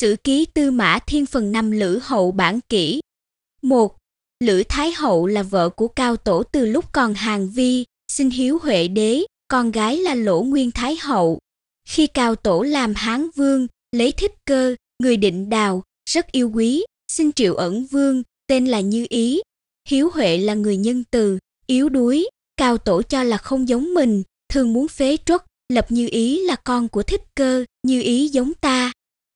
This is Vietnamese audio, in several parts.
Sử ký Tư Mã Thiên phần năm Lữ Hậu bản kỹ. một Lữ Thái Hậu là vợ của Cao Tổ từ lúc còn hàng vi, sinh hiếu Huệ đế, con gái là Lỗ Nguyên Thái Hậu. Khi Cao Tổ làm Hán Vương, lấy thích cơ, người định đào, rất yêu quý, xin triệu ẩn vương, tên là Như Ý. Hiếu Huệ là người nhân từ, yếu đuối, Cao Tổ cho là không giống mình, thường muốn phế truất, lập Như Ý là con của thích cơ, Như Ý giống ta.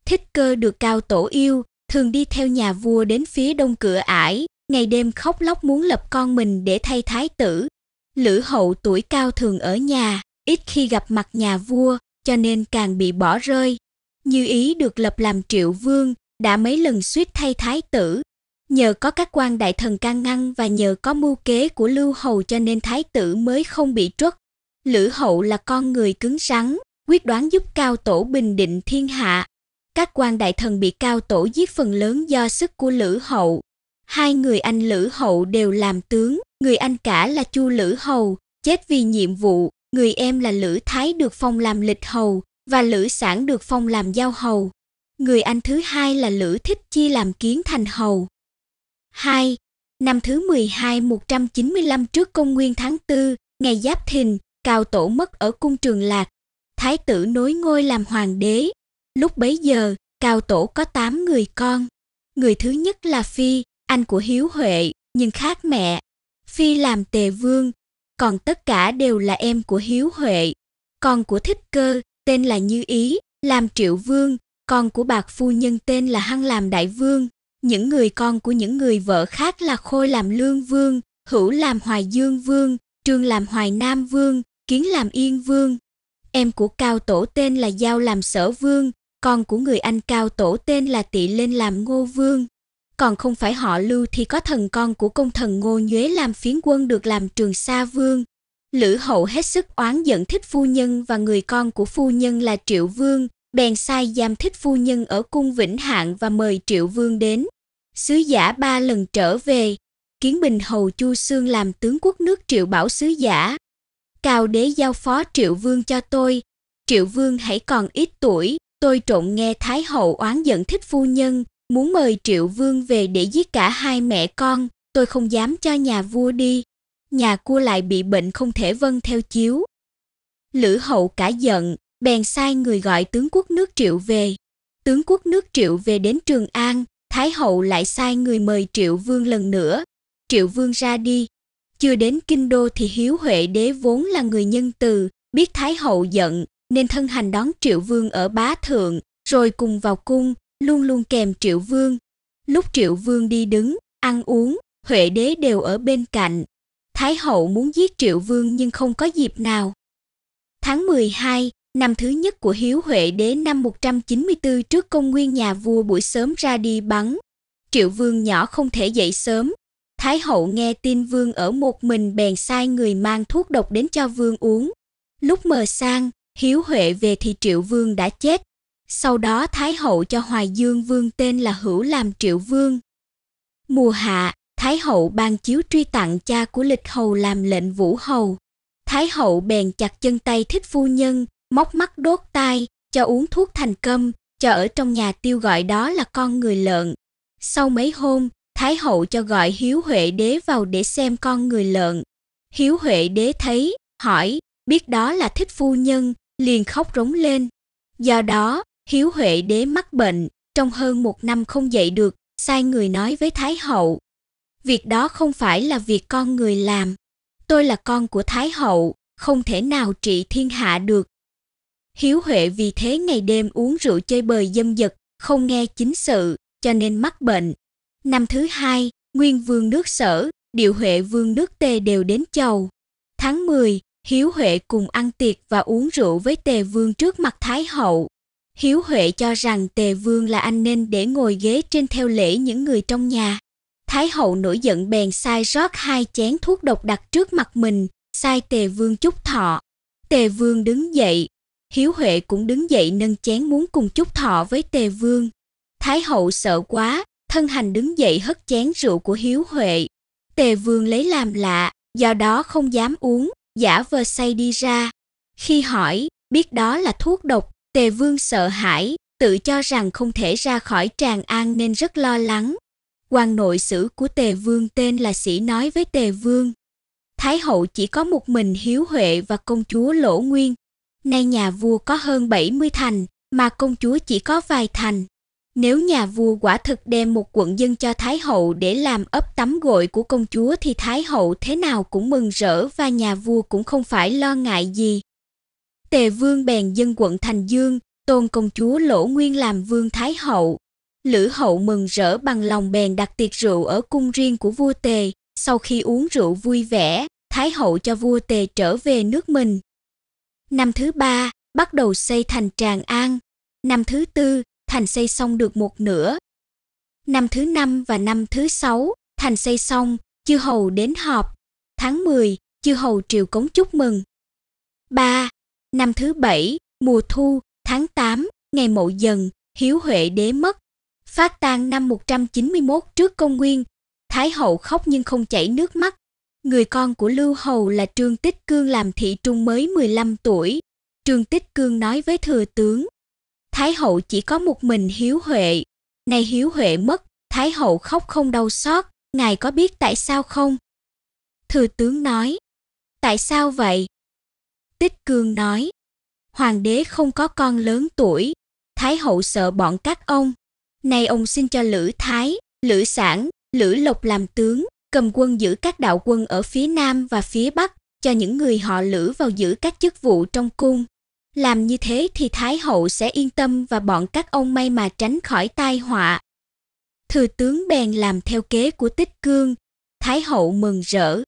Thích cơ được Cao Tổ yêu, thường đi theo nhà vua đến phía đông cửa ải, ngày đêm khóc lóc muốn lập con mình để thay thái tử. Lữ hậu tuổi cao thường ở nhà, ít khi gặp mặt nhà vua, cho nên càng bị bỏ rơi. Như ý được lập làm triệu vương, đã mấy lần suýt thay thái tử. Nhờ có các quan đại thần can ngăn và nhờ có mưu kế của lưu hầu cho nên thái tử mới không bị truất. Lữ hậu là con người cứng rắn, quyết đoán giúp cao tổ bình định thiên hạ. Các quan đại thần bị cao tổ giết phần lớn do sức của Lữ hậu. Hai người anh Lữ hậu đều làm tướng, người anh cả là Chu Lữ hầu, chết vì nhiệm vụ, người em là Lữ Thái được phong làm lịch hầu và Lữ Sản được phong làm giao hầu. Người anh thứ hai là Lữ Thích Chi làm kiến thành hầu. 2. Năm thứ 12 195 trước công nguyên tháng 4, ngày Giáp Thìn, Cao Tổ mất ở cung Trường Lạc. Thái tử nối ngôi làm hoàng đế. Lúc bấy giờ, Cao Tổ có 8 người con. Người thứ nhất là Phi, anh của Hiếu Huệ, nhưng khác mẹ. Phi làm tề vương, còn tất cả đều là em của Hiếu Huệ. Con của Thích Cơ, tên là Như Ý, làm triệu vương, con của bạc phu nhân tên là Hăng làm đại vương. Những người con của những người vợ khác là Khôi làm lương vương, Hữu làm hoài dương vương, Trương làm hoài nam vương, Kiến làm yên vương. Em của Cao Tổ tên là Giao làm sở vương, con của người anh Cao Tổ tên là Tị lên làm ngô vương. Còn không phải họ lưu thì có thần con của công thần ngô nhuế làm phiến quân được làm trường sa vương. Lữ hậu hết sức oán giận thích phu nhân và người con của phu nhân là Triệu Vương, bèn sai giam thích phu nhân ở cung Vĩnh Hạng và mời Triệu Vương đến. Sứ giả ba lần trở về, Kiến Bình hầu Chu Xương làm tướng quốc nước Triệu Bảo sứ giả. Cao đế giao phó Triệu Vương cho tôi. Triệu Vương hãy còn ít tuổi, tôi trộn nghe Thái hậu oán giận thích phu nhân, muốn mời Triệu Vương về để giết cả hai mẹ con, tôi không dám cho nhà vua đi. Nhà cua lại bị bệnh không thể vâng theo chiếu. Lữ hậu cả giận, bèn sai người gọi tướng quốc nước Triệu về. Tướng quốc nước Triệu về đến Trường An, Thái hậu lại sai người mời Triệu Vương lần nữa. Triệu Vương ra đi. Chưa đến kinh đô thì Hiếu Huệ đế vốn là người nhân từ, biết Thái hậu giận, nên thân hành đón Triệu Vương ở bá thượng, rồi cùng vào cung, luôn luôn kèm Triệu Vương. Lúc Triệu Vương đi đứng, ăn uống, Huệ đế đều ở bên cạnh. Thái hậu muốn giết Triệu Vương nhưng không có dịp nào. Tháng 12, năm thứ nhất của Hiếu Huệ đế năm 194 trước công nguyên nhà vua buổi sớm ra đi bắn. Triệu Vương nhỏ không thể dậy sớm. Thái hậu nghe tin Vương ở một mình bèn sai người mang thuốc độc đến cho Vương uống. Lúc mờ sang, Hiếu Huệ về thì Triệu Vương đã chết. Sau đó Thái hậu cho Hoài Dương Vương tên là Hữu làm Triệu Vương. Mùa hạ, Thái hậu ban chiếu truy tặng cha của lịch hầu làm lệnh vũ hầu. Thái hậu bèn chặt chân tay thích phu nhân, móc mắt đốt tai, cho uống thuốc thành câm, cho ở trong nhà tiêu gọi đó là con người lợn. Sau mấy hôm, Thái hậu cho gọi Hiếu Huệ đế vào để xem con người lợn. Hiếu Huệ đế thấy, hỏi, biết đó là thích phu nhân, liền khóc rống lên. Do đó, Hiếu Huệ đế mắc bệnh, trong hơn một năm không dậy được, sai người nói với Thái hậu. Việc đó không phải là việc con người làm. Tôi là con của Thái hậu, không thể nào trị thiên hạ được. Hiếu Huệ vì thế ngày đêm uống rượu chơi bời dâm dật, không nghe chính sự, cho nên mắc bệnh. Năm thứ hai, Nguyên Vương nước Sở, Điệu Huệ Vương nước Tề đều đến chầu. Tháng 10, Hiếu Huệ cùng ăn tiệc và uống rượu với Tề Vương trước mặt Thái hậu. Hiếu Huệ cho rằng Tề Vương là anh nên để ngồi ghế trên theo lễ những người trong nhà. Thái hậu nổi giận bèn sai rót hai chén thuốc độc đặt trước mặt mình, sai Tề Vương chúc thọ. Tề Vương đứng dậy, Hiếu Huệ cũng đứng dậy nâng chén muốn cùng chúc thọ với Tề Vương. Thái hậu sợ quá, thân hành đứng dậy hất chén rượu của Hiếu Huệ. Tề Vương lấy làm lạ, do đó không dám uống, giả vờ say đi ra. Khi hỏi, biết đó là thuốc độc, Tề Vương sợ hãi, tự cho rằng không thể ra khỏi Tràng An nên rất lo lắng. quan nội sử của Tề Vương tên là Sĩ nói với Tề Vương. Thái hậu chỉ có một mình Hiếu Huệ và công chúa Lỗ Nguyên. Nay nhà vua có hơn 70 thành, mà công chúa chỉ có vài thành. Nếu nhà vua quả thực đem một quận dân cho Thái hậu để làm ấp tắm gội của công chúa thì Thái hậu thế nào cũng mừng rỡ và nhà vua cũng không phải lo ngại gì. Tề vương bèn dân quận Thành Dương, tôn công chúa Lỗ Nguyên làm vương Thái hậu. Lữ hậu mừng rỡ bằng lòng bèn đặt tiệc rượu ở cung riêng của vua Tề, sau khi uống rượu vui vẻ, Thái hậu cho vua Tề trở về nước mình. Năm thứ ba, bắt đầu xây thành Tràng An. Năm thứ tư, thành xây xong được một nửa. Năm thứ năm và năm thứ sáu, thành xây xong, chư hầu đến họp. Tháng 10, chư hầu triều cống chúc mừng. 3. Năm thứ bảy, mùa thu, tháng 8, ngày mậu dần, hiếu huệ đế mất. Phát tang năm 191 trước công nguyên, Thái hậu khóc nhưng không chảy nước mắt. Người con của Lưu Hầu là Trương Tích Cương làm thị trung mới 15 tuổi. Trương Tích Cương nói với thừa tướng, Thái hậu chỉ có một mình Hiếu Huệ. Nay Hiếu Huệ mất, Thái hậu khóc không đau xót, ngài có biết tại sao không? Thừa tướng nói, tại sao vậy? Tích Cương nói, hoàng đế không có con lớn tuổi, Thái hậu sợ bọn các ông. Nay ông xin cho Lữ Thái, Lữ Sản, Lữ Lộc làm tướng, cầm quân giữ các đạo quân ở phía Nam và phía Bắc, cho những người họ Lữ vào giữ các chức vụ trong cung. Làm như thế thì Thái hậu sẽ yên tâm và bọn các ông may mà tránh khỏi tai họa. Thừa tướng bèn làm theo kế của Tích Cương, Thái hậu mừng rỡ,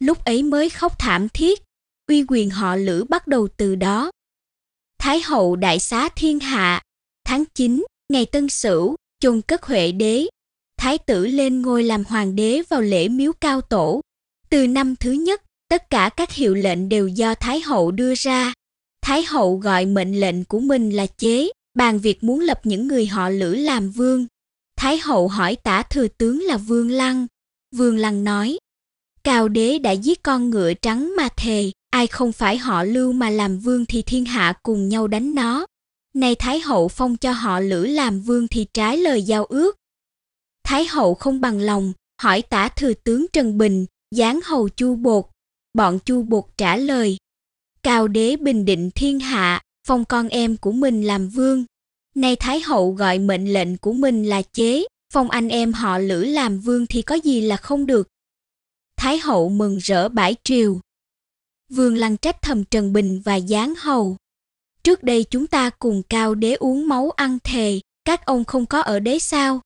lúc ấy mới khóc thảm thiết, uy quyền họ Lữ bắt đầu từ đó. Thái hậu đại xá thiên hạ, tháng 9, ngày Tân Sửu, chôn cất Huệ đế, thái tử lên ngôi làm hoàng đế vào lễ miếu cao tổ. Từ năm thứ nhất, tất cả các hiệu lệnh đều do Thái hậu đưa ra. Thái hậu gọi mệnh lệnh của mình là chế, bàn việc muốn lập những người họ Lữ làm vương. Thái hậu hỏi tả thừa tướng là Vương Lăng. Vương Lăng nói, Cao đế đã giết con ngựa trắng mà thề, ai không phải họ lưu mà làm vương thì thiên hạ cùng nhau đánh nó. Nay Thái hậu phong cho họ Lữ làm vương thì trái lời giao ước, Thái hậu không bằng lòng, hỏi tả thừa tướng Trần Bình, giáng hầu chu bột. Bọn chu bột trả lời, cao đế bình định thiên hạ, phong con em của mình làm vương. Nay Thái hậu gọi mệnh lệnh của mình là chế, phong anh em họ lữ làm vương thì có gì là không được. Thái hậu mừng rỡ bãi triều. Vương lăng trách thầm Trần Bình và giáng hầu. Trước đây chúng ta cùng cao đế uống máu ăn thề, các ông không có ở đế sao?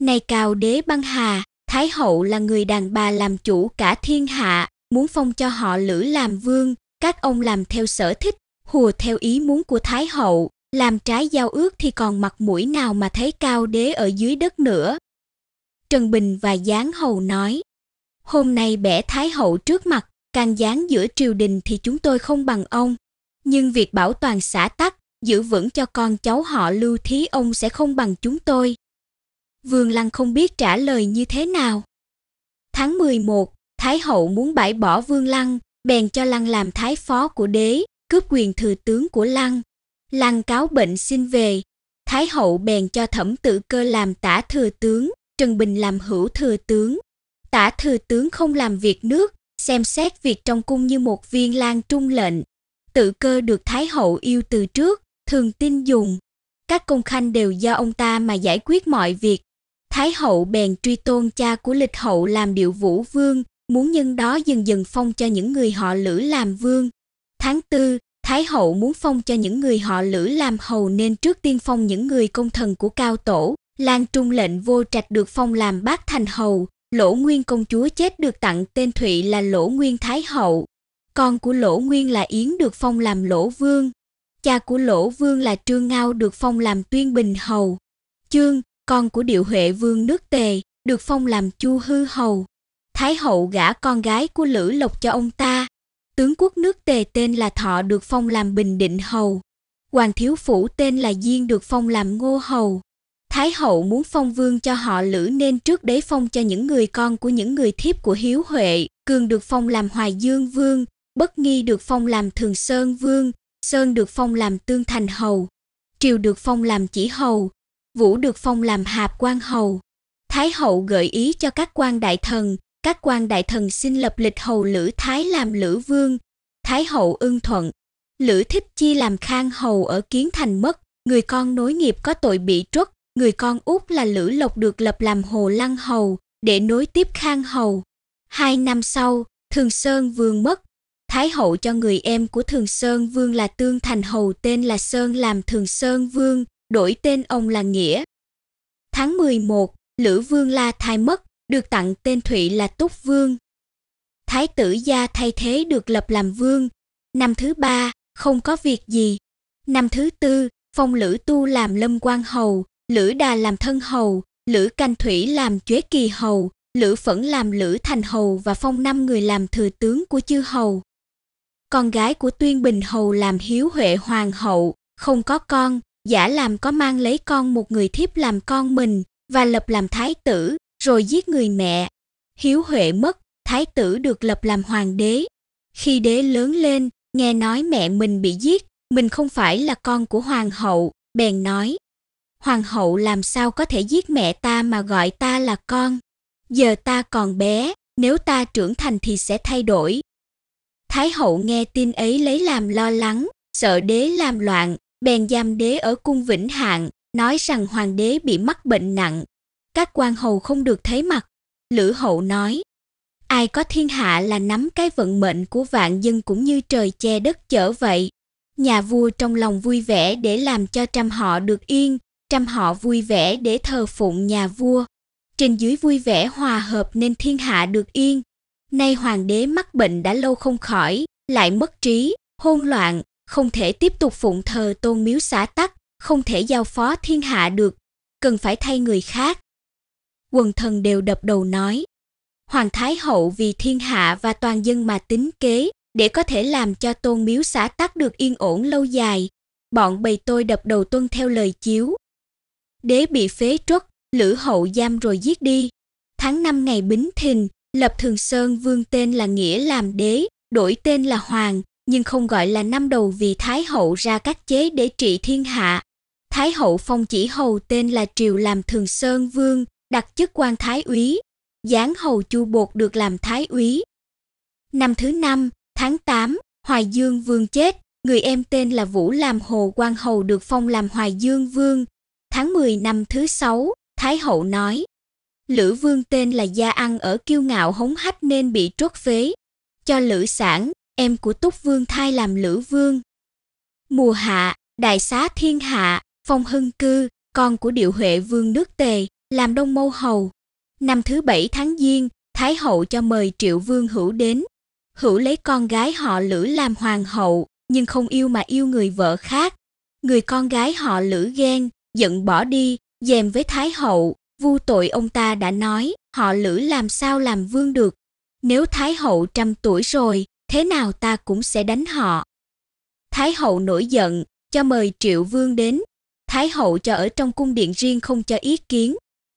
Nay cao đế băng hà, Thái hậu là người đàn bà làm chủ cả thiên hạ, muốn phong cho họ lữ làm vương, các ông làm theo sở thích, hùa theo ý muốn của Thái hậu, làm trái giao ước thì còn mặt mũi nào mà thấy cao đế ở dưới đất nữa. Trần Bình và Giáng Hầu nói, hôm nay bẻ Thái hậu trước mặt, càng giáng giữa triều đình thì chúng tôi không bằng ông. Nhưng việc bảo toàn xã tắc, giữ vững cho con cháu họ lưu thí ông sẽ không bằng chúng tôi. Vương Lăng không biết trả lời như thế nào. Tháng 11, Thái hậu muốn bãi bỏ Vương Lăng, bèn cho Lăng làm thái phó của đế, cướp quyền thừa tướng của Lăng. Lăng cáo bệnh xin về, Thái hậu bèn cho thẩm tự cơ làm tả thừa tướng, Trần Bình làm hữu thừa tướng. Tả thừa tướng không làm việc nước, xem xét việc trong cung như một viên lang trung lệnh. Tự cơ được Thái hậu yêu từ trước, thường tin dùng. Các công khanh đều do ông ta mà giải quyết mọi việc, Thái hậu bèn truy tôn cha của lịch hậu làm điệu vũ vương, muốn nhân đó dần dần phong cho những người họ lữ làm vương. Tháng tư, Thái hậu muốn phong cho những người họ lữ làm hầu nên trước tiên phong những người công thần của cao tổ. Lan Trung lệnh vô trạch được phong làm bác thành hầu, Lỗ Nguyên công chúa chết được tặng tên Thụy là Lỗ Nguyên Thái hậu. Con của Lỗ Nguyên là Yến được phong làm Lỗ Vương. Cha của Lỗ Vương là Trương Ngao được phong làm Tuyên Bình hầu. Chương, con của điệu huệ vương nước tề, được phong làm chu hư hầu. Thái hậu gả con gái của Lữ Lộc cho ông ta. Tướng quốc nước tề tên là Thọ được phong làm Bình Định hầu. Hoàng thiếu phủ tên là Diên được phong làm Ngô hầu. Thái hậu muốn phong vương cho họ Lữ nên trước đấy phong cho những người con của những người thiếp của Hiếu Huệ. Cường được phong làm Hoài Dương vương, Bất Nghi được phong làm Thường Sơn vương, Sơn được phong làm Tương Thành hầu. Triều được phong làm chỉ hầu, Vũ được phong làm hạp quan hầu. Thái hậu gợi ý cho các quan đại thần, các quan đại thần xin lập lịch hầu Lữ Thái làm Lữ Vương. Thái hậu ưng thuận. Lữ Thích Chi làm Khang hầu ở Kiến Thành mất, người con nối nghiệp có tội bị truất, người con út là Lữ Lộc được lập làm Hồ Lăng hầu để nối tiếp Khang hầu. Hai năm sau, Thường Sơn Vương mất, Thái hậu cho người em của Thường Sơn Vương là Tương Thành Hầu tên là Sơn làm Thường Sơn Vương, đổi tên ông là Nghĩa. Tháng 11, Lữ Vương La Thái mất, được tặng tên Thụy là Túc Vương. Thái tử gia thay thế được lập làm vương. Năm thứ ba, không có việc gì. Năm thứ tư, phong Lữ Tu làm lâm quan hầu, Lữ Đà làm thân hầu, Lữ Canh Thủy làm chuế kỳ hầu, Lữ Phẫn làm Lữ Thành hầu và phong năm người làm thừa tướng của chư hầu. Con gái của Tuyên Bình hầu làm Hiếu Huệ hoàng hậu, không có con, giả làm có mang lấy con một người thiếp làm con mình và lập làm thái tử, rồi giết người mẹ. Hiếu Huệ mất, thái tử được lập làm hoàng đế. Khi đế lớn lên, nghe nói mẹ mình bị giết, mình không phải là con của hoàng hậu, bèn nói: "Hoàng hậu làm sao có thể giết mẹ ta mà gọi ta là con? Giờ ta còn bé, nếu ta trưởng thành thì sẽ thay đổi." Thái hậu nghe tin ấy lấy làm lo lắng, sợ đế làm loạn, bèn giam đế ở cung Vĩnh Hạng, nói rằng hoàng đế bị mắc bệnh nặng. Các quan hầu không được thấy mặt. Lữ hậu nói, ai có thiên hạ là nắm cái vận mệnh của vạn dân cũng như trời che đất chở vậy. Nhà vua trong lòng vui vẻ để làm cho trăm họ được yên, trăm họ vui vẻ để thờ phụng nhà vua. Trên dưới vui vẻ hòa hợp nên thiên hạ được yên. Nay hoàng đế mắc bệnh đã lâu không khỏi, lại mất trí, hôn loạn, không thể tiếp tục phụng thờ tôn miếu xã tắc, không thể giao phó thiên hạ được, cần phải thay người khác. Quần thần đều đập đầu nói, Hoàng Thái Hậu vì thiên hạ và toàn dân mà tính kế, để có thể làm cho tôn miếu xã tắc được yên ổn lâu dài. Bọn bầy tôi đập đầu tuân theo lời chiếu. Đế bị phế truất, Lữ Hậu giam rồi giết đi. Tháng năm ngày Bính Thìn, lập Thường Sơn Vương tên là Nghĩa làm đế, đổi tên là Hoàng, nhưng không gọi là năm đầu vì Thái hậu ra các chế để trị thiên hạ. Thái hậu phong chỉ hầu tên là Triều làm Thường Sơn Vương, đặt chức quan Thái úy. Giáng hầu Chu Bột được làm Thái úy. Năm thứ năm, tháng 8, Hoài Dương Vương chết, người em tên là Vũ làm Hồ quan hầu được phong làm Hoài Dương Vương. Tháng 10 năm thứ sáu, Thái hậu nói, Lữ Vương tên là Gia Ăn ở kiêu ngạo hống hách nên bị trốt phế. Cho Lữ Sản, em của Túc Vương thai làm Lữ Vương. Mùa hạ, đại xá thiên hạ, phong hưng cư, con của điệu huệ vương nước tề, làm đông mâu hầu. Năm thứ bảy tháng giêng, Thái hậu cho mời triệu vương hữu đến. Hữu lấy con gái họ Lữ làm hoàng hậu, nhưng không yêu mà yêu người vợ khác. Người con gái họ Lữ ghen, giận bỏ đi, dèm với Thái hậu, vu tội ông ta đã nói, họ Lữ làm sao làm vương được. Nếu Thái hậu trăm tuổi rồi, thế nào ta cũng sẽ đánh họ. Thái hậu nổi giận, cho mời Triệu Vương đến. Thái hậu cho ở trong cung điện riêng không cho ý kiến.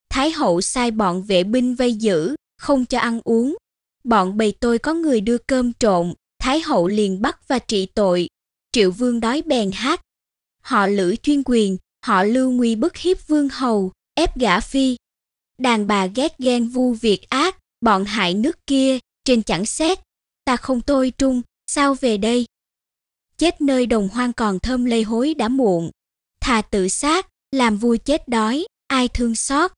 Thái hậu sai bọn vệ binh vây giữ, không cho ăn uống. Bọn bầy tôi có người đưa cơm trộn, Thái hậu liền bắt và trị tội. Triệu Vương đói bèn hát. Họ lữ chuyên quyền, họ lưu nguy bức hiếp vương hầu, ép gả phi. Đàn bà ghét ghen vu việc ác, bọn hại nước kia, trên chẳng xét, ta không tôi trung, sao về đây? Chết nơi đồng hoang còn thơm lây hối đã muộn, thà tự sát, làm vui chết đói, ai thương xót.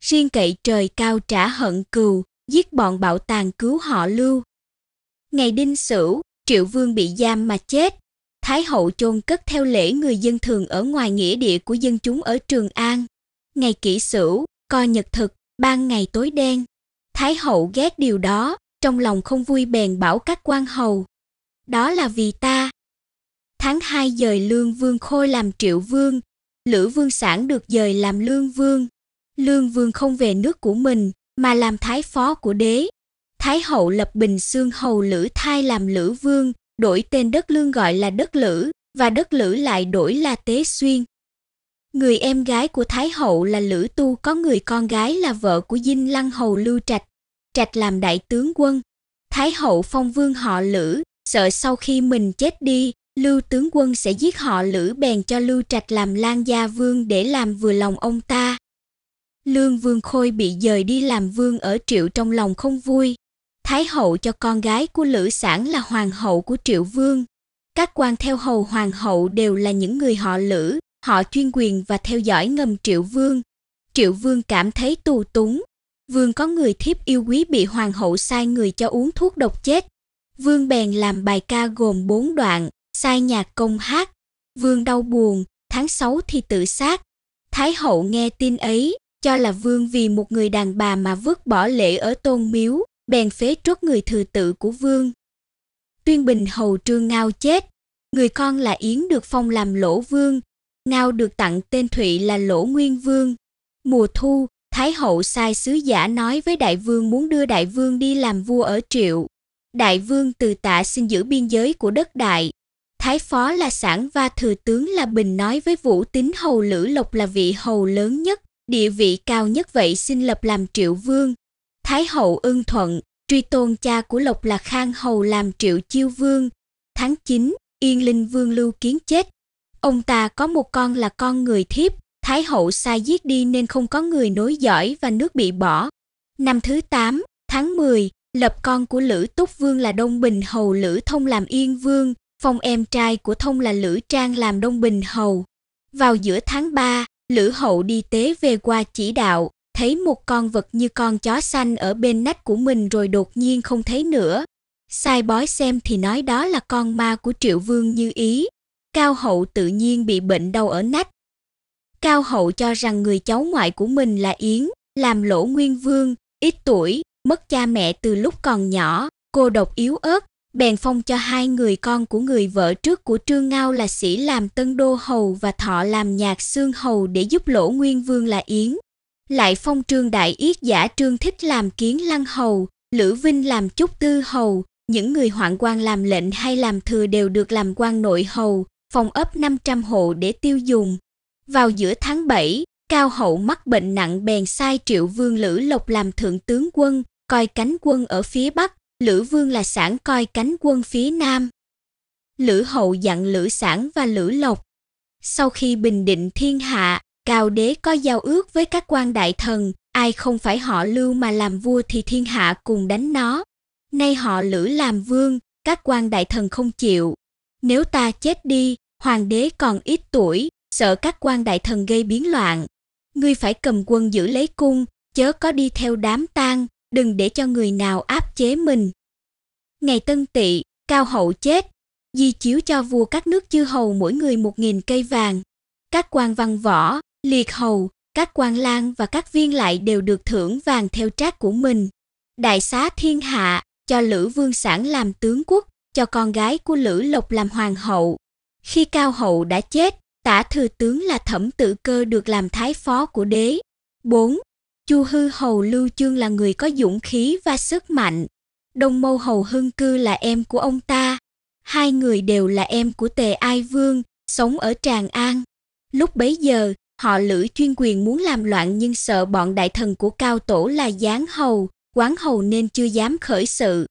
Riêng cậy trời cao trả hận cừu, giết bọn bạo tàn cứu họ lưu. Ngày đinh sửu, triệu vương bị giam mà chết. Thái hậu chôn cất theo lễ người dân thường ở ngoài nghĩa địa của dân chúng ở Trường An. Ngày kỷ sửu, coi nhật thực, ban ngày tối đen. Thái hậu ghét điều đó, trong lòng không vui bèn bảo các quan hầu. Đó là vì ta. Tháng 2 dời Lương Vương Khôi làm Triệu Vương, Lữ Vương Sản được dời làm Lương Vương. Lương Vương không về nước của mình, mà làm thái phó của đế. Thái hậu lập Bình Xương hầu Lữ Thai làm Lữ Vương, đổi tên đất Lương gọi là đất Lữ, và đất Lữ lại đổi là Tế Xuyên. Người em gái của Thái hậu là Lữ Tu có người con gái là vợ của Dinh Lăng hầu Lưu Trạch, trạch làm đại tướng quân. Thái hậu phong vương họ Lữ, sợ sau khi mình chết đi, Lưu tướng quân sẽ giết họ Lữ bèn cho Lưu Trạch làm Lan gia vương để làm vừa lòng ông ta. Lương Vương Khôi bị dời đi làm vương ở Triệu trong lòng không vui. Thái hậu cho con gái của Lữ Sản là hoàng hậu của Triệu Vương. Các quan theo hầu hoàng hậu đều là những người họ Lữ, họ chuyên quyền và theo dõi ngầm Triệu Vương. Triệu Vương cảm thấy tù túng. Vương có người thiếp yêu quý bị hoàng hậu sai người cho uống thuốc độc chết. Vương bèn làm bài ca gồm bốn đoạn, sai nhạc công hát. Vương đau buồn, tháng 6 thì tự sát. Thái hậu nghe tin ấy, cho là vương vì một người đàn bà mà vứt bỏ lễ ở tôn miếu, bèn phế trốt người thừa tự của vương. Tuyên Bình hầu trương Ngao chết, người con là Yến được phong làm lỗ vương, Ngao được tặng tên Thụy là lỗ nguyên vương. Mùa thu, Thái hậu sai sứ giả nói với đại vương muốn đưa đại vương đi làm vua ở Triệu. Đại vương từ tạ xin giữ biên giới của đất đại. Thái phó là sản và thừa tướng là Bình nói với Vũ Tín hầu Lữ Lộc là vị hầu lớn nhất, địa vị cao nhất vậy xin lập làm Triệu vương. Thái hậu ưng thuận, truy tôn cha của Lộc là Khang hầu làm Triệu chiêu vương. Tháng 9, Yên Linh vương Lưu Kiến chết. Ông ta có một con là con người thiếp, Thái hậu sai giết đi nên không có người nối dõi và nước bị bỏ. Năm thứ 8, tháng 10, lập con của Lữ Túc Vương là Đông Bình Hầu Lữ Thông làm Yên Vương, phong em trai của Thông là Lữ Trang làm Đông Bình Hầu. Vào giữa tháng 3, Lữ Hậu đi tế về qua chỉ đạo, thấy một con vật như con chó xanh ở bên nách của mình rồi đột nhiên không thấy nữa. Sai bói xem thì nói đó là con ma của Triệu Vương như ý. Cao Hậu tự nhiên bị bệnh đau ở nách. Cao Hậu cho rằng người cháu ngoại của mình là Yến, làm lỗ nguyên vương, ít tuổi, mất cha mẹ từ lúc còn nhỏ, cô độc yếu ớt, bèn phong cho hai người con của người vợ trước của Trương Ngao là sĩ làm Tân Đô Hầu và Thọ làm Nhạc Xương Hầu để giúp Lỗ Nguyên Vương là Yến. Lại phong Trương Đại Yết giả Trương Thích làm Kiến Lăng Hầu, Lữ Vinh làm Trúc Tư Hầu, những người hoạn quan làm lệnh hay làm thừa đều được làm quan nội hầu, phong ấp 500 hộ để tiêu dùng. Vào giữa tháng 7, Cao Hậu mắc bệnh nặng bèn sai Triệu Vương Lữ Lộc làm thượng tướng quân, coi cánh quân ở phía Bắc, Lữ Vương là sản coi cánh quân phía Nam. Lữ Hậu dặn Lữ Sản và Lữ Lộc. Sau khi bình định thiên hạ, Cao đế có giao ước với các quan đại thần, ai không phải họ Lưu mà làm vua thì thiên hạ cùng đánh nó. Nay họ Lữ làm vương, các quan đại thần không chịu. Nếu ta chết đi, hoàng đế còn ít tuổi, sợ các quan đại thần gây biến loạn. Ngươi phải cầm quân giữ lấy cung, chớ có đi theo đám tang, đừng để cho người nào áp chế mình. Ngày Tân Tỵ, Cao Hậu chết, di chiếu cho vua các nước chư hầu mỗi người một nghìn cây vàng. Các quan văn võ, liệt hầu, các quan lang và các viên lại đều được thưởng vàng theo trác của mình. Đại xá thiên hạ, cho Lữ Vương Sản làm tướng quốc, cho con gái của Lữ Lộc làm hoàng hậu. Khi Cao Hậu đã chết, tả thừa tướng là Thẩm Tự Cơ được làm thái phó của đế. 4. Chu Hư Hầu Lưu Chương là người có dũng khí và sức mạnh. Đông Mâu Hầu Hưng Cư là em của ông ta. Hai người đều là em của Tề Ai Vương, sống ở Tràng An. Lúc bấy giờ, họ Lữ chuyên quyền muốn làm loạn nhưng sợ bọn đại thần của Cao Tổ là Giáng Hầu, Quán Hầu nên chưa dám khởi sự.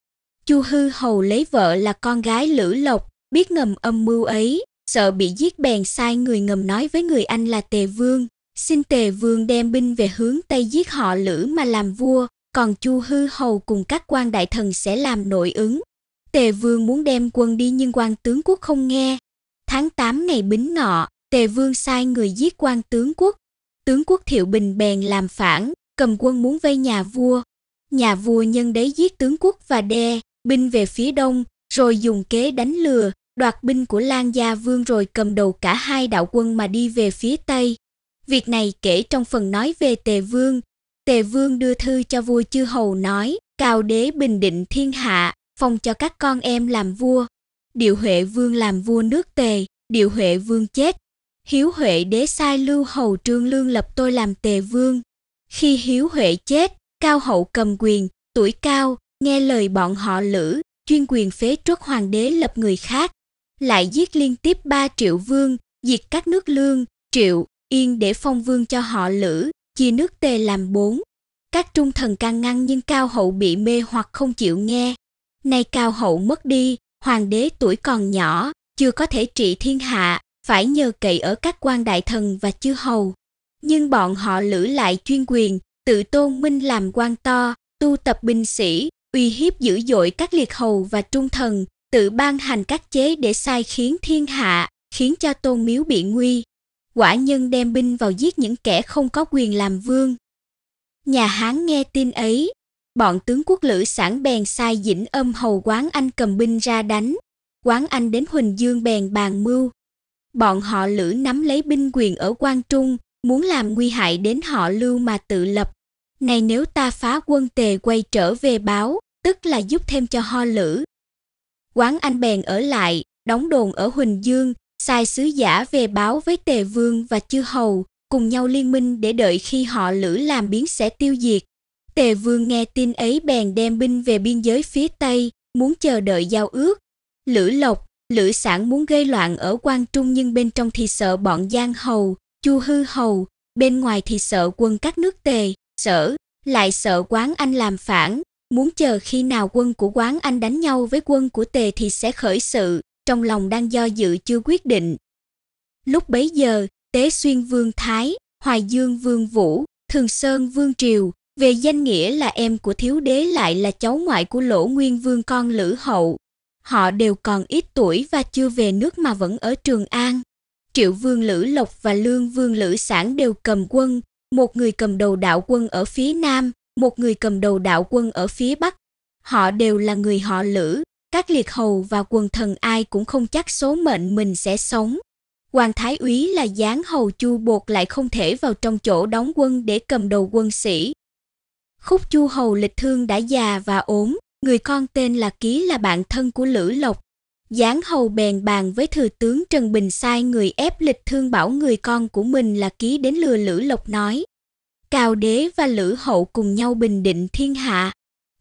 Chu Hư Hầu lấy vợ là con gái Lữ Lộc, biết ngầm âm mưu ấy, sợ bị giết bèn sai người ngầm nói với người anh là Tề Vương, xin Tề Vương đem binh về hướng Tây giết họ Lữ mà làm vua, còn Chu Hư Hầu cùng các quan đại thần sẽ làm nội ứng. Tề Vương muốn đem quân đi nhưng quan tướng quốc không nghe. Tháng 8 ngày Bính Ngọ, Tề Vương sai người giết quan tướng quốc. Tướng quốc Thiệu Bình bèn làm phản, cầm quân muốn vây nhà vua. Nhà vua nhân đấy giết tướng quốc và đe, binh về phía đông, rồi dùng kế đánh lừa, đoạt binh của Lan Gia Vương rồi cầm đầu cả hai đạo quân mà đi về phía Tây. Việc này kể trong phần nói về Tề Vương. Tề Vương đưa thư cho vua Chư Hầu nói, Cao đế bình định thiên hạ, phong cho các con em làm vua. Điệu Huệ Vương làm vua nước Tề, Điệu Huệ Vương chết. Hiếu Huệ đế sai Lưu Hầu Trương Lương lập tôi làm Tề Vương. Khi Hiếu Huệ chết, Cao Hậu cầm quyền, tuổi cao, nghe lời bọn họ Lữ, chuyên quyền phế truất hoàng đế lập người khác. Lại giết liên tiếp ba triệu vương, diệt các nước Lương, Triệu, Yên để phong vương cho họ Lữ, chia nước Tề làm bốn. Các trung thần can ngăn nhưng Cao Hậu bị mê hoặc không chịu nghe. Nay Cao Hậu mất đi, hoàng đế tuổi còn nhỏ, chưa có thể trị thiên hạ, phải nhờ cậy ở các quan đại thần và chư hầu. Nhưng bọn họ lữ lại chuyên quyền, tự tôn minh làm quan to, tu tập binh sĩ, uy hiếp dữ dội các liệt hầu và trung thần, tự ban hành các chế để sai khiến thiên hạ, khiến cho tôn miếu bị nguy. Quả nhân đem binh vào giết những kẻ không có quyền làm vương. Nhà Hán nghe tin ấy, bọn tướng quốc lữ sản bèn sai dĩnh âm hầu quán anh cầm binh ra đánh. Quán anh đến Huỳnh Dương bèn bàn mưu. Bọn họ lữ nắm lấy binh quyền ở quan Trung, muốn làm nguy hại đến họ lưu mà tự lập. Này nếu ta phá quân tề quay trở về báo, tức là giúp thêm cho ho lữ. Quán anh bèn ở lại, đóng đồn ở Huỳnh Dương, sai sứ giả về báo với tề vương và chư hầu, cùng nhau liên minh để đợi khi họ lữ làm biến sẽ tiêu diệt. Tề vương nghe tin ấy bèn đem binh về biên giới phía Tây, muốn chờ đợi giao ước. Lữ Lộc, Lữ Sản muốn gây loạn ở quan Trung nhưng bên trong thì sợ bọn Giang Hầu, Chu Hư Hầu, bên ngoài thì sợ quân các nước Tề, Sở, lại sợ quán Anh làm phản, muốn chờ khi nào quân của quán Anh đánh nhau với quân của Tề thì sẽ khởi sự, trong lòng đang do dự chưa quyết định. Lúc bấy giờ, Tế Xuyên Vương Thái, Hoài Dương Vương Vũ, Thường Sơn Vương Triều, về danh nghĩa là em của thiếu đế lại là cháu ngoại của Lỗ Nguyên Vương con Lữ Hậu. Họ đều còn ít tuổi và chưa về nước mà vẫn ở Trường An. Triệu Vương Lữ Lộc và Lương Vương Lữ Sản đều cầm quân, một người cầm đầu đạo quân ở phía Nam, một người cầm đầu đạo quân ở phía Bắc. Họ đều là người họ Lữ, các liệt hầu và quần thần ai cũng không chắc số mệnh mình sẽ sống. Hoàng Thái úy là giáng hầu chu bột lại không thể vào trong chỗ đóng quân để cầm đầu quân sĩ. Khúc chu hầu lịch thương đã già và ốm, người con tên là Ký là bạn thân của Lữ Lộc. Giáng hầu bèn bàn với thừa tướng Trần Bình sai người ép lịch thương bảo người con của mình là Ký đến lừa Lữ Lộc nói. Cao đế và Lữ hậu cùng nhau bình định thiên hạ,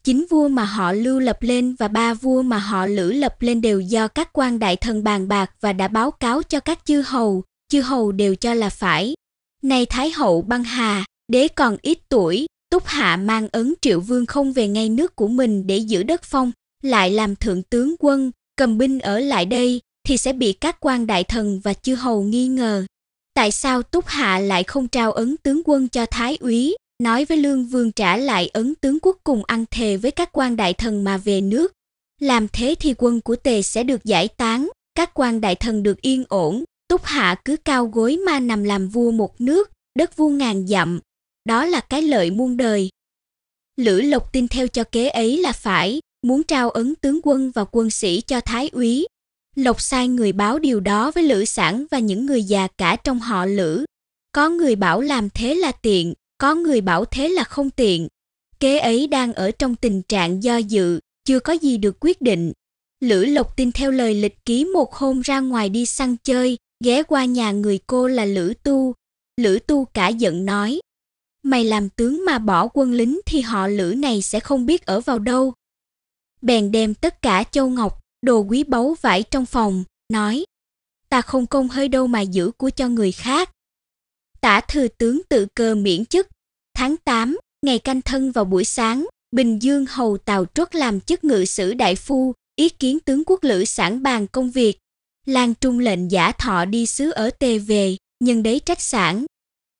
Chính vua mà họ lưu lập lên và ba vua mà họ lữ lập lên đều do các quan đại thần bàn bạc và đã báo cáo cho các chư hầu, chư hầu đều cho là phải. Nay Thái hậu băng hà, đế còn ít tuổi, Túc Hạ mang ấn triệu vương không về ngay nước của mình để giữ đất phong, lại làm thượng tướng quân, cầm binh ở lại đây, thì sẽ bị các quan đại thần và chư hầu nghi ngờ. Tại sao Túc Hạ lại không trao ấn tướng quân cho Thái úy, nói với Lương Vương trả lại ấn tướng quốc cùng ăn thề với các quan đại thần mà về nước. Làm thế thì quân của Tề sẽ được giải tán, các quan đại thần được yên ổn, Túc Hạ cứ cao gối mà nằm làm vua một nước, đất vuông ngàn dặm. Đó là cái lợi muôn đời. Lữ Lộc tin theo cho kế ấy là phải, muốn trao ấn tướng quân và quân sĩ cho Thái úy. Lộc sai người báo điều đó với Lữ Sản và những người già cả trong họ Lữ. Có người bảo làm thế là tiện, có người bảo thế là không tiện. Kế ấy đang ở trong tình trạng do dự, chưa có gì được quyết định. Lữ Lộc tin theo lời lịch ký một hôm ra ngoài đi săn chơi, ghé qua nhà người cô là Lữ Tu. Lữ Tu cả giận nói, mày làm tướng mà bỏ quân lính thì họ Lữ này sẽ không biết ở vào đâu. Bèn đem tất cả châu ngọc, đồ quý báu vải trong phòng, nói, ta không công hơi đâu mà giữ của cho người khác tả thừa tướng tự cơ miễn chức. Tháng 8, ngày canh thân vào buổi sáng, Bình Dương hầu Tào Truất làm chức ngự sử đại phu, ý kiến tướng quốc lữ sản bàn công việc. Lan Trung lệnh giả thọ đi sứ ở Tề về, nhưng đấy trách sản.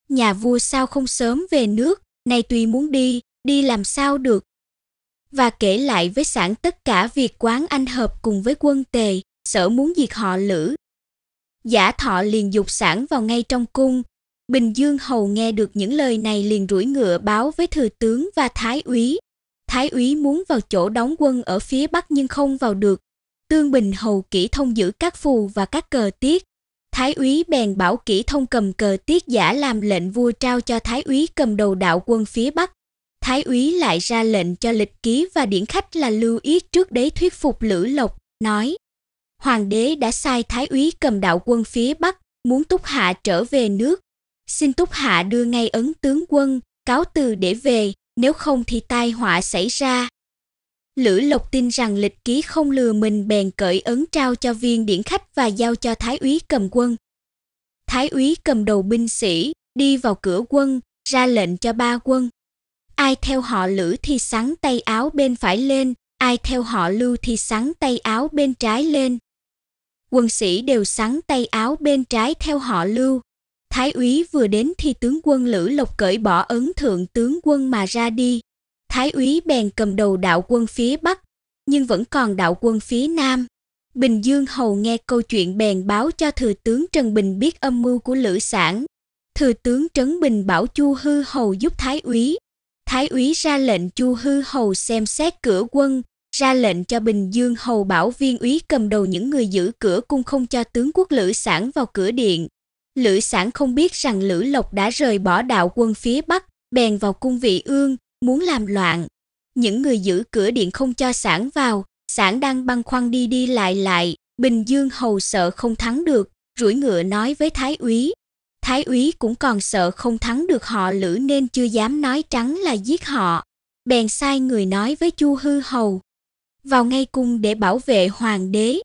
Nhà vua sao không sớm về nước, nay tuy muốn đi, đi làm sao được. Và kể lại với sản tất cả việc quán anh hợp cùng với quân Tề, sở muốn diệt họ lữ. Giả thọ liền dục sản vào ngay trong cung, Bình Dương Hầu nghe được những lời này liền rủi ngựa báo với thừa tướng và thái úy. Thái úy muốn vào chỗ đóng quân ở phía bắc nhưng không vào được. Tương Bình Hầu kỹ thông giữ các phù và các cờ tiết. Thái úy bèn bảo kỹ thông cầm cờ tiết giả làm lệnh vua trao cho thái úy cầm đầu đạo quân phía bắc. Thái úy lại ra lệnh cho lịch ký và điển khách là Lưu Yết trước đấy thuyết phục Lữ Lộc, nói Hoàng đế đã sai thái úy cầm đạo quân phía Bắc, muốn túc hạ trở về nước, xin Túc Hạ đưa ngay ấn tướng quân, cáo từ để về, nếu không thì tai họa xảy ra. Lữ Lộc tin rằng lịch ký không lừa mình bèn cởi ấn trao cho viên điển khách và giao cho Thái úy cầm quân. Thái úy cầm đầu binh sĩ, đi vào cửa quân, ra lệnh cho ba quân. Ai theo họ Lữ thì sắn tay áo bên phải lên, ai theo họ Lưu thì sắn tay áo bên trái lên. quân sĩ đều sắn tay áo bên trái theo họ Lưu. Thái úy vừa đến thì tướng quân Lữ Lộc cởi bỏ ấn thượng tướng quân mà ra đi. Thái úy bèn cầm đầu đạo quân phía Bắc, nhưng vẫn còn đạo quân phía Nam. Bình Dương Hầu nghe câu chuyện bèn báo cho thừa tướng Trần Bình biết âm mưu của Lữ Sản. Thừa tướng Trấn Bình bảo Chu Hư Hầu giúp Thái úy. Thái úy ra lệnh Chu Hư Hầu xem xét cửa quân, ra lệnh cho Bình Dương Hầu bảo viên úy cầm đầu những người giữ cửa cung không cho tướng quốc Lữ Sản vào cửa điện. Lữ Sản không biết rằng Lữ Lộc đã rời bỏ đạo quân phía Bắc, bèn vào cung vị ương, muốn làm loạn. Những người giữ cửa điện không cho Sản vào, Sản đang băn khoăn đi đi lại lại, Bình Dương hầu sợ không thắng được, rủi ngựa nói với Thái úy. Thái úy cũng còn sợ không thắng được họ Lữ nên chưa dám nói trắng là giết họ. Bèn sai người nói với Chu Hư hầu, vào ngay cung để bảo vệ hoàng đế.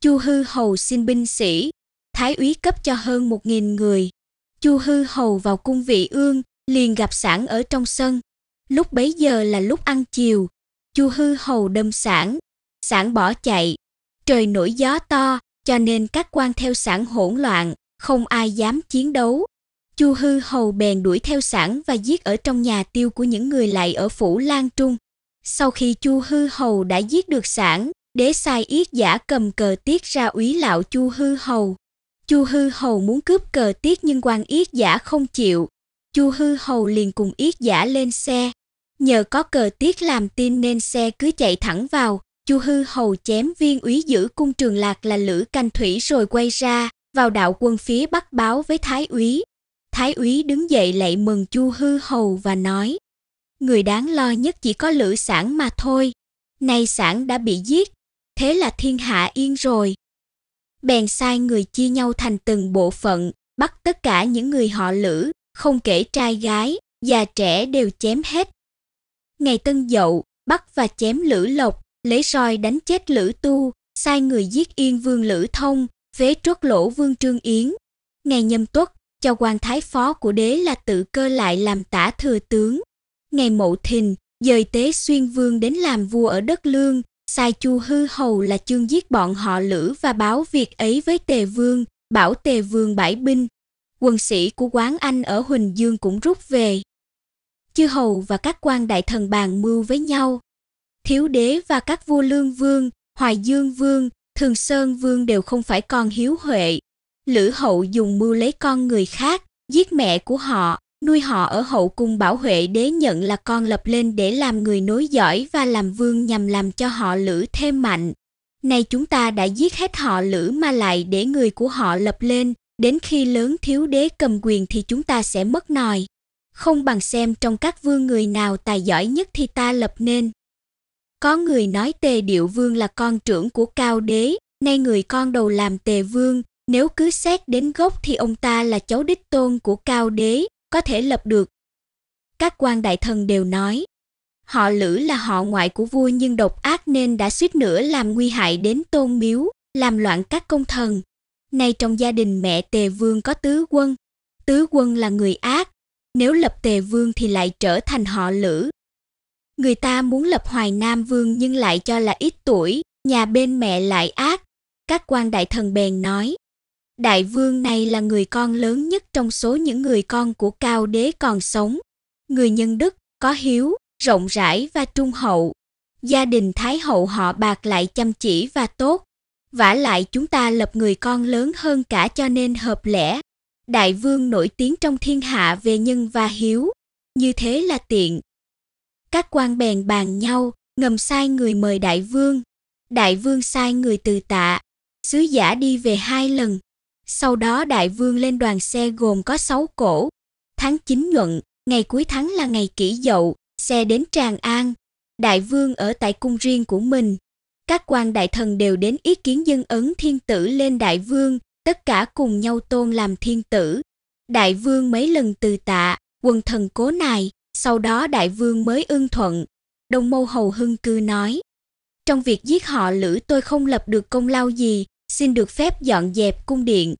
Chu Hư hầu xin binh sĩ, thái úy cấp cho hơn một nghìn người. Chu Hư hầu vào cung vị ương, liền gặp sản ở trong sân. Lúc bấy giờ là lúc ăn chiều, Chu Hư hầu đâm sản, sản bỏ chạy. Trời nổi gió to, cho nên các quan theo sản hỗn loạn, không ai dám chiến đấu. Chu Hư hầu bèn đuổi theo sản và giết ở trong nhà tiêu của những người lại ở phủ Lan Trung. Sau khi Chu Hư hầu đã giết được sản, đế sai yết giả cầm cờ tiết ra úy lão Chu Hư hầu. Chu Hư hầu muốn cướp cờ tiết nhưng quan yết giả không chịu. Chu Hư hầu liền cùng yết giả lên xe, Nhờ có cờ tiết làm tin nên xe cứ chạy thẳng vào, Chu Hư Hầu chém viên úy giữ cung Trường Lạc là Lữ Canh Thủy rồi quay ra, vào đạo quân phía Bắc báo với Thái úy. Thái úy đứng dậy lạy mừng Chu Hư Hầu và nói: Người đáng lo nhất chỉ có Lữ Sản mà thôi. Nay Sản đã bị giết, thế là thiên hạ yên rồi. Bèn sai người chia nhau thành từng bộ phận, bắt tất cả những người họ Lữ, không kể trai gái, già trẻ đều chém hết, Ngày Tân Dậu, bắt và chém Lữ Lộc, lấy roi đánh chết Lữ Tu, sai người giết Yên Vương Lữ Thông, phế truất lỗ Vương Trương Yến. Ngày Nhâm Tuất, cho quan thái phó của đế là tự cơ lại làm tả thừa tướng. Ngày Mậu Thìn, dời Tế Xuyên Vương đến làm vua ở đất Lương, sai Chu Hư Hầu là chương giết bọn họ Lữ và báo việc ấy với Tề Vương, bảo Tề Vương bãi binh. Quân sĩ của quán Anh ở Huỳnh Dương cũng rút về chư hầu và các quan đại thần bàn mưu với nhau. Thiếu đế và các vua lương vương, hoài dương vương, thường sơn vương đều không phải con hiếu huệ. Lữ hậu dùng mưu lấy con người khác, giết mẹ của họ, nuôi họ ở hậu cung bảo huệ đế nhận là con lập lên để làm người nối giỏi và làm vương nhằm làm cho họ lữ thêm mạnh. Nay chúng ta đã giết hết họ lữ mà lại để người của họ lập lên, đến khi lớn thiếu đế cầm quyền thì chúng ta sẽ mất nòi không bằng xem trong các vương người nào tài giỏi nhất thì ta lập nên. Có người nói tề điệu vương là con trưởng của cao đế, nay người con đầu làm tề vương, nếu cứ xét đến gốc thì ông ta là cháu đích tôn của cao đế, có thể lập được. Các quan đại thần đều nói, họ lữ là họ ngoại của vua nhưng độc ác nên đã suýt nữa làm nguy hại đến tôn miếu, làm loạn các công thần. Nay trong gia đình mẹ tề vương có tứ quân, tứ quân là người ác, nếu lập tề vương thì lại trở thành họ lữ. Người ta muốn lập hoài nam vương nhưng lại cho là ít tuổi, nhà bên mẹ lại ác. Các quan đại thần bèn nói, đại vương này là người con lớn nhất trong số những người con của cao đế còn sống. Người nhân đức, có hiếu, rộng rãi và trung hậu. Gia đình Thái hậu họ bạc lại chăm chỉ và tốt. vả lại chúng ta lập người con lớn hơn cả cho nên hợp lẽ, Đại vương nổi tiếng trong thiên hạ về nhân và hiếu, như thế là tiện. Các quan bèn bàn nhau, ngầm sai người mời đại vương. Đại vương sai người từ tạ, sứ giả đi về hai lần. Sau đó đại vương lên đoàn xe gồm có sáu cổ. Tháng 9 nhuận, ngày cuối tháng là ngày kỷ dậu, xe đến Tràng An. Đại vương ở tại cung riêng của mình. Các quan đại thần đều đến ý kiến dân ấn thiên tử lên đại vương, tất cả cùng nhau tôn làm thiên tử. Đại vương mấy lần từ tạ, quần thần cố nài, sau đó đại vương mới ưng thuận. Đông mâu hầu hưng cư nói, trong việc giết họ lữ tôi không lập được công lao gì, xin được phép dọn dẹp cung điện.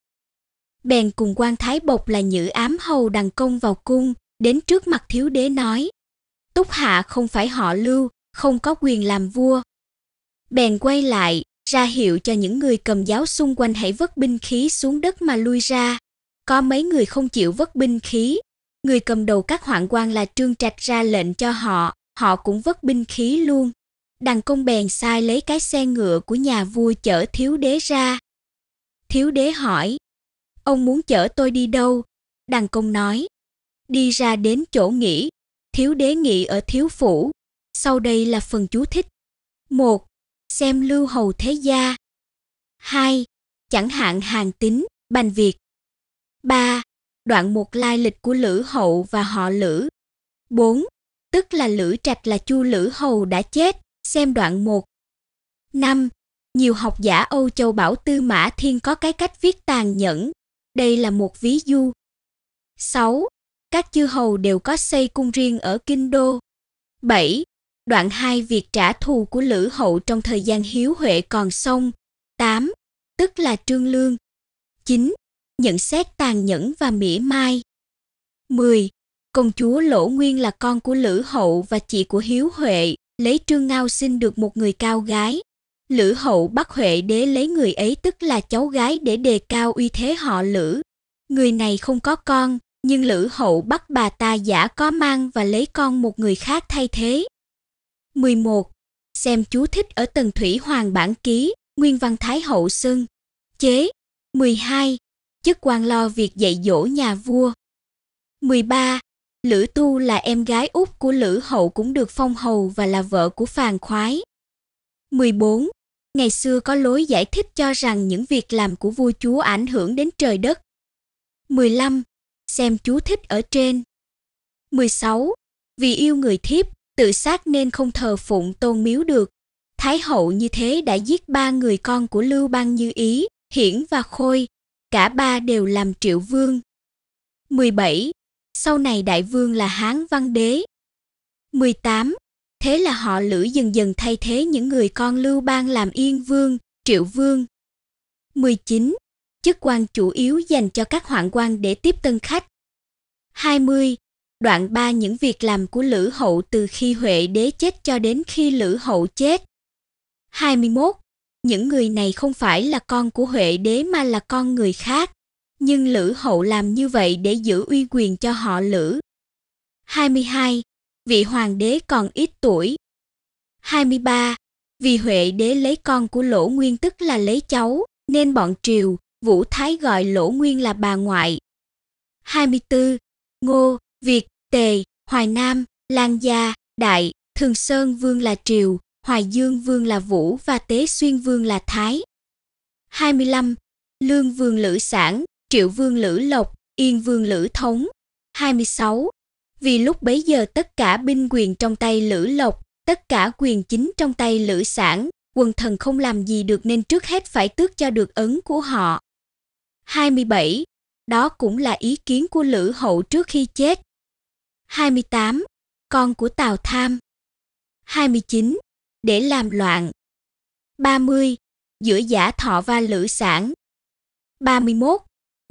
Bèn cùng quan thái bộc là nhữ ám hầu đằng công vào cung, đến trước mặt thiếu đế nói, Túc Hạ không phải họ lưu, không có quyền làm vua. Bèn quay lại, ra hiệu cho những người cầm giáo xung quanh hãy vất binh khí xuống đất mà lui ra. Có mấy người không chịu vất binh khí. Người cầm đầu các hoạn quan là Trương Trạch ra lệnh cho họ, họ cũng vất binh khí luôn đàn công bèn sai lấy cái xe ngựa của nhà vua chở thiếu đế ra. Thiếu đế hỏi, ông muốn chở tôi đi đâu? Đàn công nói, đi ra đến chỗ nghỉ, thiếu đế nghỉ ở thiếu phủ. Sau đây là phần chú thích. 1. Xem lưu hầu thế gia. 2. Chẳng hạn hàng tính, bành Việt. 3. Đoạn một lai lịch của Lữ Hậu và họ Lữ. 4. Tức là Lữ Trạch là Chu Lữ Hầu đã chết, xem đoạn 1. 5. Nhiều học giả Âu Châu bảo Tư Mã Thiên có cái cách viết tàn nhẫn. Đây là một ví dụ. 6. Các chư hầu đều có xây cung riêng ở Kinh Đô. 7. Đoạn 2 việc trả thù của Lữ Hậu trong thời gian hiếu huệ còn xong. 8. Tức là Trương Lương. 9. Nhận xét tàn nhẫn và mỉa mai. 10. Công chúa Lỗ Nguyên là con của Lữ Hậu và chị của Hiếu Huệ, lấy Trương Ngao xin được một người cao gái. Lữ Hậu bắt Huệ đế lấy người ấy tức là cháu gái để đề cao uy thế họ Lữ. Người này không có con, nhưng Lữ Hậu bắt bà ta giả có mang và lấy con một người khác thay thế. 11. Xem chú thích ở Tần Thủy Hoàng bản ký, Nguyên văn Thái Hậu Xưng. Chế. 12. Chức quan lo việc dạy dỗ nhà vua. 13. Lữ Tu là em gái út của Lữ Hậu cũng được phong hầu và là vợ của Phàn Khoái. 14. Ngày xưa có lối giải thích cho rằng những việc làm của vua chúa ảnh hưởng đến trời đất. 15. Xem chú thích ở trên. 16. Vì yêu người thiếp, tự sát nên không thờ phụng tôn miếu được. Thái hậu như thế đã giết ba người con của Lưu Bang Như Ý, Hiển và Khôi, cả ba đều làm triệu vương. 17. Sau này đại vương là Hán Văn Đế. 18. Thế là họ Lữ dần dần thay thế những người con Lưu Bang làm Yên Vương, Triệu Vương. 19. Chức quan chủ yếu dành cho các hoạn quan để tiếp tân khách. 20. Đoạn 3 những việc làm của Lữ Hậu từ khi Huệ đế chết cho đến khi Lữ Hậu chết. 21. Những người này không phải là con của Huệ đế mà là con người khác, nhưng Lữ Hậu làm như vậy để giữ uy quyền cho họ Lữ. 22. Vị hoàng đế còn ít tuổi. 23. Vì Huệ đế lấy con của Lỗ Nguyên tức là lấy cháu, nên bọn Triều, Vũ Thái gọi Lỗ Nguyên là bà ngoại. 24. Ngô, Việt, Tề, Hoài Nam, Lan Gia, Đại, Thường Sơn Vương là Triều, Hoài Dương Vương là Vũ và Tế Xuyên Vương là Thái. 25. Lương Vương Lữ Sản, Triệu Vương Lữ Lộc, Yên Vương Lữ Thống. 26. Vì lúc bấy giờ tất cả binh quyền trong tay Lữ Lộc, tất cả quyền chính trong tay Lữ Sản, quần thần không làm gì được nên trước hết phải tước cho được ấn của họ. 27. Đó cũng là ý kiến của Lữ Hậu trước khi chết. 28. Con của Tào Tham. 29 để làm loạn. 30. Giữa giả thọ và lữ sản. 31.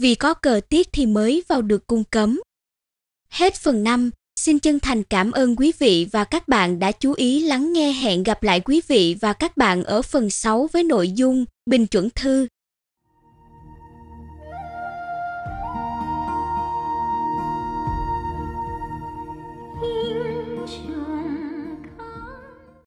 Vì có cờ tiết thì mới vào được cung cấm. Hết phần 5, xin chân thành cảm ơn quý vị và các bạn đã chú ý lắng nghe hẹn gặp lại quý vị và các bạn ở phần 6 với nội dung Bình chuẩn thư